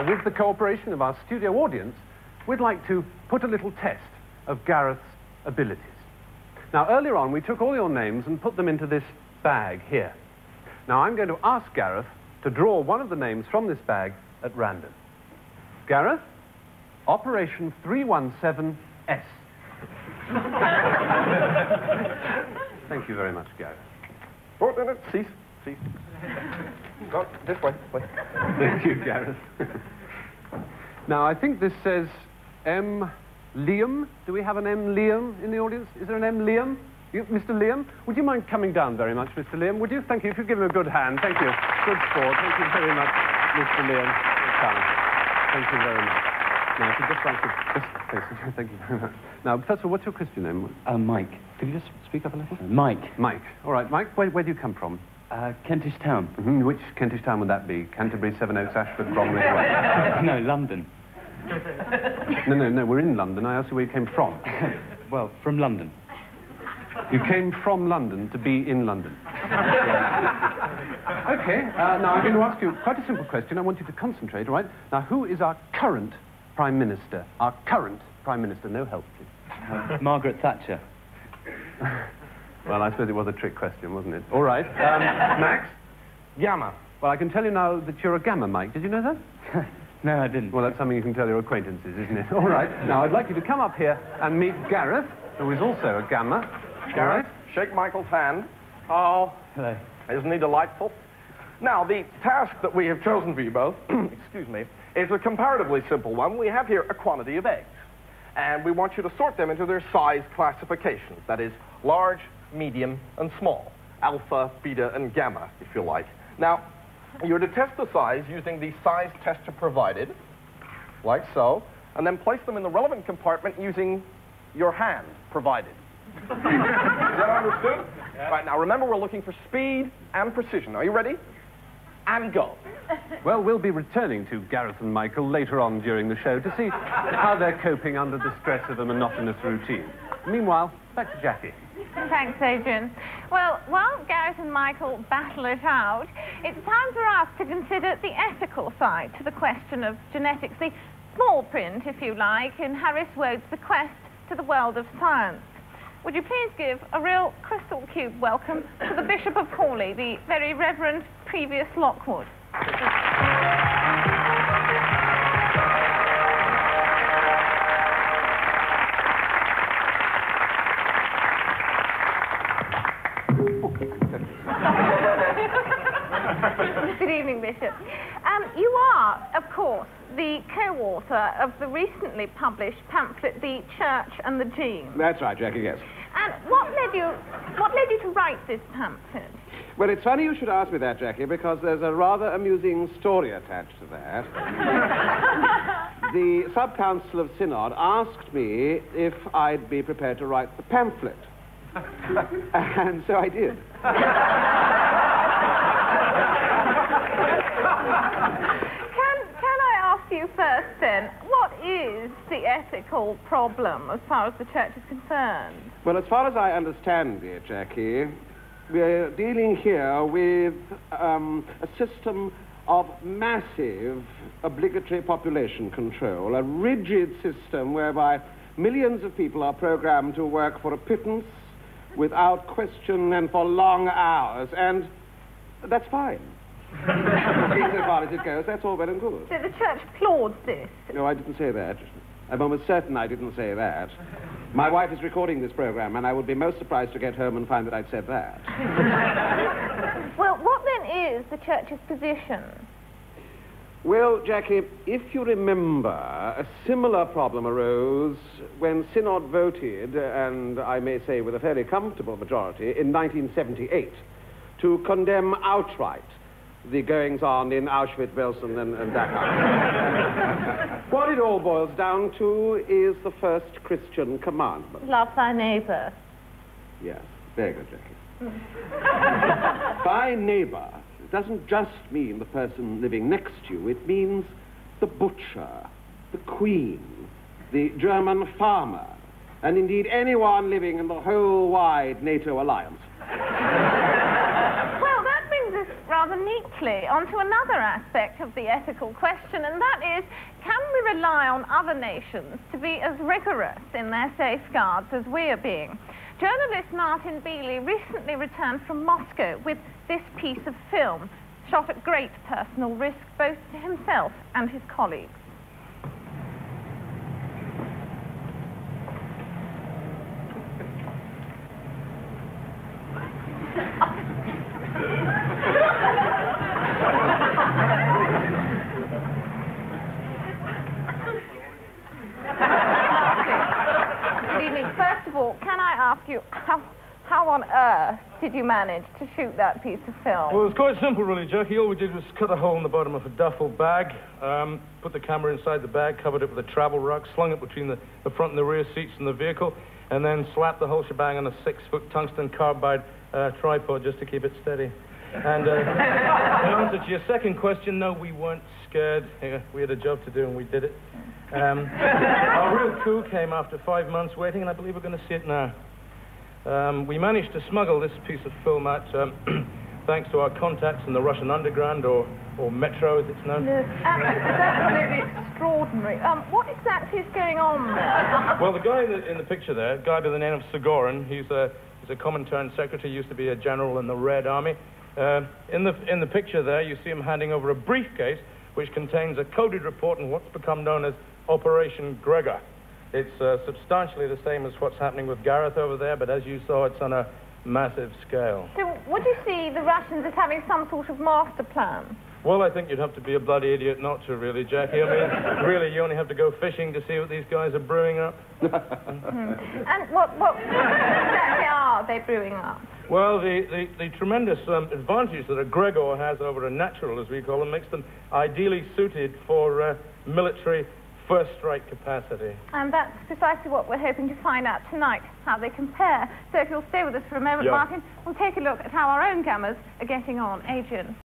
Now, with the cooperation of our studio audience, we'd like to put a little test of Gareth's abilities. Now, earlier on, we took all your names and put them into this bag here. Now, I'm going to ask Gareth to draw one of the names from this bag at random. Gareth, Operation 317S. Thank you very much, Gareth. Oh, no, no, cease, cease. Go, this way, way. Thank you, Gareth. now, I think this says M. Liam. Do we have an M. Liam in the audience? Is there an M. Liam? You, Mr. Liam? Would you mind coming down very much, Mr. Liam? Would you? Thank you. If you give him a good hand. Thank you. Good sport. Thank you very much, Mr. Liam. Thank you very much. Now, if you just like to... Just, thanks, thank you very much. Now, first of all, what's your Christian name? Uh, Mike. Could you just speak up a little? Mike. Mike. All right, Mike, where, where do you come from? Uh, Kentish Town. Mhm, Which Kentish town would that be? Canterbury, Sevenoaks, Ashford, Bromley? no, London. no, no, no, we're in London. I asked you where you came from. Well, from London. You came from London to be in London. okay, uh, now I'm going to ask you quite a simple question. I want you to concentrate, all right? Now, who is our current Prime Minister? Our current Prime Minister. No help, please. Uh, Margaret Thatcher. Well, I suppose it was a trick question, wasn't it? All right. Um, Max? Gamma. Well, I can tell you now that you're a gamma, Mike. Did you know that? no, I didn't. Well, that's something you can tell your acquaintances, isn't it? All right. Now, I'd like you to come up here and meet Gareth, who is also a gamma. All right? Shake Michael's hand. Oh, Hello. isn't he delightful? Now, the task that we have chosen for you both, excuse me, is a comparatively simple one. We have here a quantity of eggs, and we want you to sort them into their size classifications. That is, large, medium, and small. Alpha, beta, and gamma, if you like. Now, you're to test the size using the size tester provided, like so, and then place them in the relevant compartment using your hand provided. Is that understood? Right, now remember we're looking for speed and precision. Are you ready? And go. Well, we'll be returning to Gareth and Michael later on during the show to see how they're coping under the stress of a monotonous routine. Meanwhile, back to Jackie. Thanks, Adrian. Well, while Gareth and Michael battle it out, it's time for us to consider the ethical side to the question of genetics, the small print, if you like, in Harris Wode's bequest to the world of science. Would you please give a real crystal cube welcome to the Bishop of Hawley, the very Reverend Previous Lockwood? Good evening, Bishop. Um, you are, of course, the co-author of the recently published pamphlet, The Church and the Gene. That's right, Jackie, yes. And what led you, what led you to write this pamphlet? Well, it's funny you should ask me that, Jackie, because there's a rather amusing story attached to that. the sub-council of Synod asked me if I'd be prepared to write the pamphlet. and so I did. Can, can I ask you first then, what is the ethical problem as far as the church is concerned? Well, as far as I understand it, Jackie, we're dealing here with um, a system of massive obligatory population control, a rigid system whereby millions of people are programmed to work for a pittance without question and for long hours, and that's fine. Insofar as it goes, that's all well and good. So the church applauds this. No, I didn't say that. I'm almost certain I didn't say that. My wife is recording this program, and I would be most surprised to get home and find that I'd said that. Well, what then is the church's position? Well, Jackie, if you remember, a similar problem arose when Synod voted, and I may say with a fairly comfortable majority, in 1978, to condemn outright the goings on in Auschwitz, Belsen, and, and Dachau. what it all boils down to is the first Christian commandment. Love thy neighbor. Yes, very good, Jackie. By neighbor, it doesn't just mean the person living next to you, it means the butcher, the queen, the German farmer, and indeed anyone living in the whole wide NATO alliance. Neatly onto another aspect of the ethical question, and that is can we rely on other nations to be as rigorous in their safeguards as we are being? Journalist Martin Beeley recently returned from Moscow with this piece of film, shot at great personal risk both to himself and his colleagues. Good evening. First of all, can I ask you how, how on earth did you manage to shoot that piece of film? Well, it was quite simple, really, Jackie. All we did was cut a hole in the bottom of a duffel bag, um, put the camera inside the bag, covered it with a travel rug, slung it between the, the front and the rear seats in the vehicle, and then slapped the whole shebang on a six-foot tungsten carbide uh, tripod just to keep it steady. And uh, in answer to your second question, no, we weren't scared. Yeah, we had a job to do, and we did it. Um, our coup came after five months waiting, and I believe we're going to see it now. Um, we managed to smuggle this piece of film out um, thanks to our contacts in the Russian underground, or, or Metro as it's known. Yes, absolutely extraordinary. Um, what exactly is going on there? Well, the guy in the, in the picture there, a guy by the name of Sigorin, he's a, he's a Comintern secretary, used to be a general in the Red Army. Uh, in, the, in the picture there, you see him handing over a briefcase which contains a coded report on what's become known as Operation Gregor. It's uh, substantially the same as what's happening with Gareth over there, but as you saw, it's on a massive scale. So, would you see the Russians as having some sort of master plan? Well, I think you'd have to be a bloody idiot not to, really, Jackie. I mean, really, you only have to go fishing to see what these guys are brewing up. And what, what exactly are they brewing up? Well, the, the, the tremendous um, advantage that a Gregor has over a natural, as we call them, makes them ideally suited for uh, military first strike capacity. And that's precisely what we're hoping to find out tonight, how they compare. So if you'll stay with us for a moment, Yeah. Martin, we'll take a look at how our own gammas are getting on. Adrian.